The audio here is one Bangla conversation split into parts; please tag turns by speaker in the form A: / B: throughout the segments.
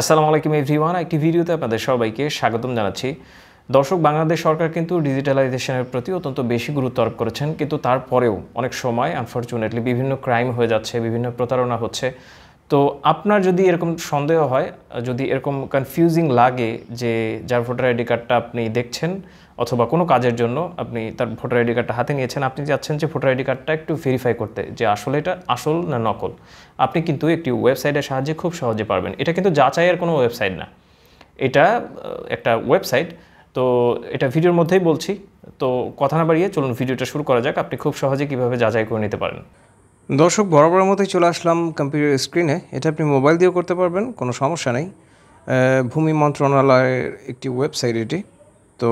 A: আসসালামু আলাইকুম এভরিওয়ান, একটি ভিডিওতে আপনাদের সবাইকে স্বাগতম জানাচ্ছি। দর্শক, বাংলাদেশ সরকার কিন্তু ডিজিটালাইজেশনের প্রতি অত্যন্ত বেশি গুরুত্ব আরোপ করেছেন, কিন্তু তারপরেও অনেক সময় আনফর্চুনেটলি বিভিন্ন ক্রাইম হয়ে যাচ্ছে, বিভিন্ন প্রতারণা হচ্ছে। তো আপনার যদি এরকম সন্দেহ হয়, যদি এরকম কনফিউজিং লাগে যে যার ভোটার আইডি কার্ডটা আপনি দেখছেন অথবা কোনো কাজের জন্য আপনি তার ভোটার আইডি কার্ডটা হাতে নিয়েছেন, আপনি চাচ্ছেন যে ভোটার আইডি কার্ডটা একটু ভেরিফাই করতে যে আসলে এটা আসল না নকল, আপনি কিন্তু একটি ওয়েবসাইটের সাহায্যে খুব সহজে পারবেন। এটা কিন্তু যাচাইয়ের কোনো ওয়েবসাইট না। এটা একটা ওয়েবসাইট তো এটা ভিডিওর মধ্যেই বলছি। তো কথা না বাড়িয়ে চলুন, ভিডিওটা শুরু করা যাক। আপনি খুব সহজে কীভাবে যাচাই করে নিতে পারেন।
B: দর্শক, বরাবরের মতোই চলে আসলাম কম্পিউটার স্ক্রিনে এটা আপনি মোবাইল দিয়েও করতে পারবেন, কোনো সমস্যা নেই। ভূমি মন্ত্রণালয়ের একটি ওয়েবসাইট এটি। তো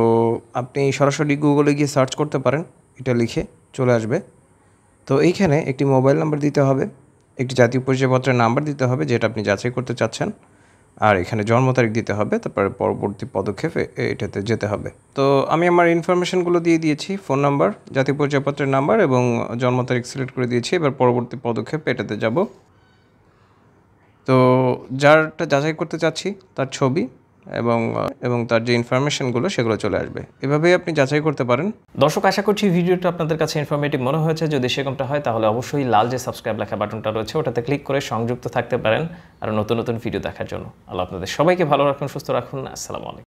B: আপনি সরাসরি গুগলে গিয়ে সার্চ করতে পারেন, এটা লিখে চলে আসবে। তো এইখানে একটি মোবাইল নাম্বার দিতে হবে, একটি জাতীয় পরিচয়পত্রের নাম্বার দিতে হবে, যেটা আপনি যাচাই করতে চাচ্ছেন। আর এখানে জন্ম তারিখ দিতে হবে, তারপরে পরবর্তী পদক্ষেপে এটাতে যেতে হবে। তো আমি আমার ইনফরমেশনগুলো দিয়ে দিয়েছি, ফোন নাম্বার, জাতীয় পরিচয়পত্রের নাম্বার এবং জন্ম তারিখ সিলেক্ট করে দিয়েছি, এবার পরবর্তী পদক্ষেপে এটাতে যাব। তো যারটা যাচাই করতে চাচ্ছি, তার ছবি এবং এবং তার যে ইনফরমেশনগুলো সেগুলো চলে আসবে। এভাবেই আপনি যাচাই করতে পারেন।
A: দর্শক, আশা করছি ভিডিওটা আপনাদের কাছে ইনফরমেটিভ মনে হয়েছে। যদি সেরকমটা হয়, তাহলে অবশ্যই লাল যে সাবস্ক্রাইব লেখা বাটনটা রয়েছে, ওটাতে ক্লিক করে সংযুক্ত থাকতে পারেন। আর নতুন নতুন ভিডিও দেখার জন্য। আল্লাহ আপনাদের সবাইকে ভালো রাখুন, সুস্থ রাখুন। আসসালামু আলাইকুম।